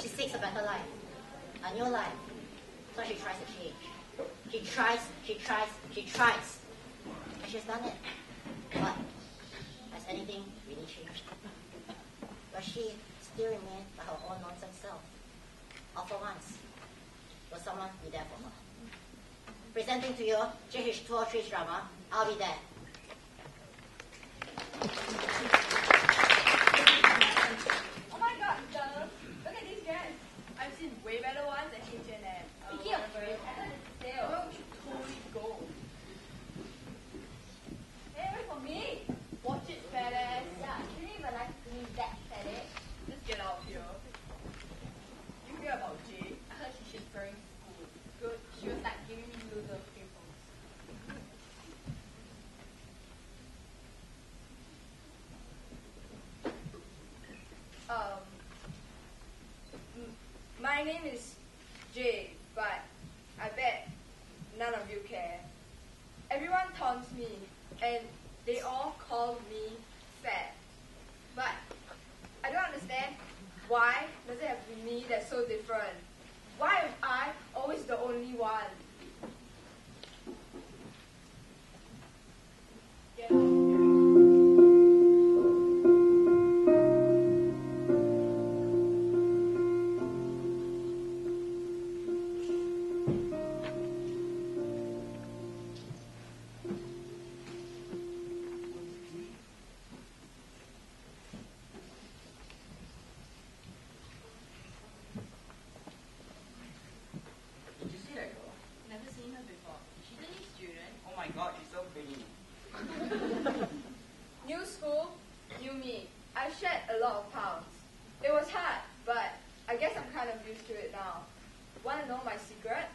She seeks a better life, a new life. So she tries to change. She tries, she tries, she tries. And she's done it. But has anything really changed? But she still remains by her own nonsense self. All for once, will someone be there for her? Presenting to you JH203 drama, I'll be there. I've seen way better ones name is Jay, but I bet none of you care. Everyone taunts me, and they all call me fat. But I don't understand why does it have to be me that's so different? Why am I always the only one? Wanna know my secret?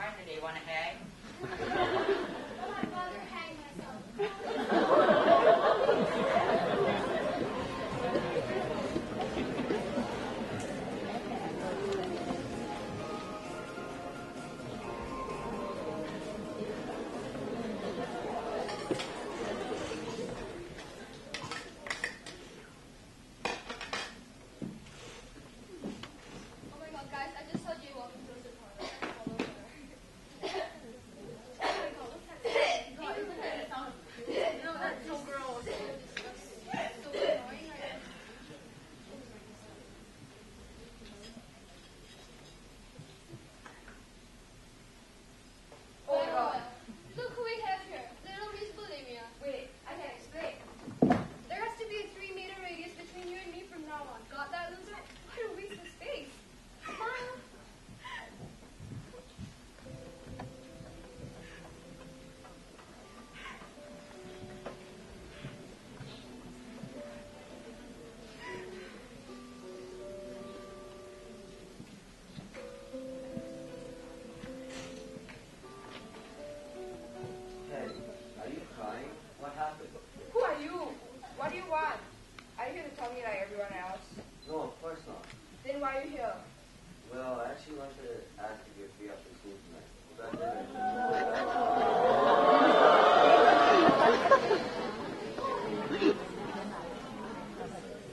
Finally, they want to hang. are you here? Well, I actually wanted to ask if you're free after school tonight.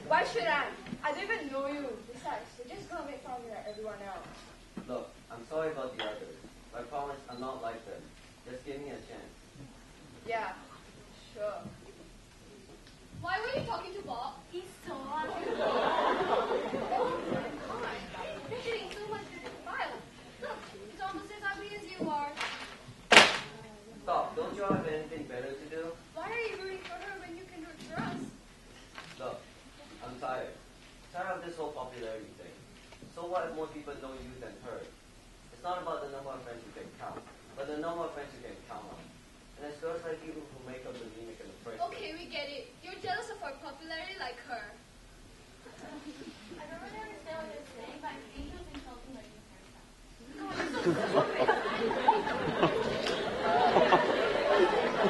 Why should I? I don't even know you. Besides, you're just gonna make fun of me like everyone else. Look, I'm sorry about the others. I promise I'm not like them. Just give me a chance. Yeah, sure. Why were you talking to Bob? He's so ugly. You all have anything better to do? Why are you rooting for her when you can root for us? Look, I'm tired. Tired of this whole popularity thing. So what if more people know you than her? It's not about the number of friends you can count, but the number of friends you can count on. And it's girls like you who make up the remake in the first. Okay, we get it. You're jealous of our popularity like her. I don't really understand what you're saying, but I think you're insulting like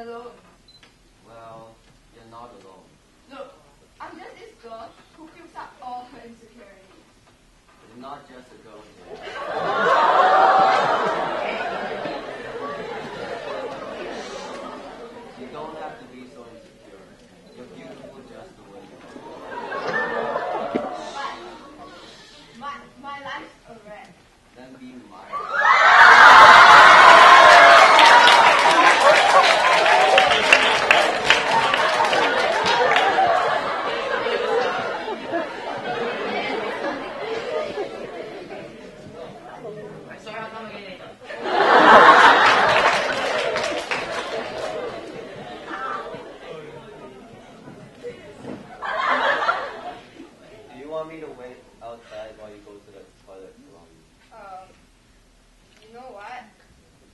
alone. Well, you're not alone. Look, I'm just this girl who fills up all her insecurities. You're not just a girl here. You don't have to be so insecure. You're beautiful just the way you are. But my, my life's a wreck. Then be mine. I saw how come again. Do you want me to wait outside while you go to the toilet too long? Um, you know what?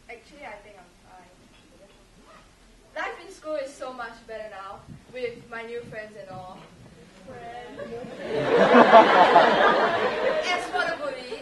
Actually, I think I'm fine. Life in school is so much better now with my new friends and all. Friends. As for the bullies,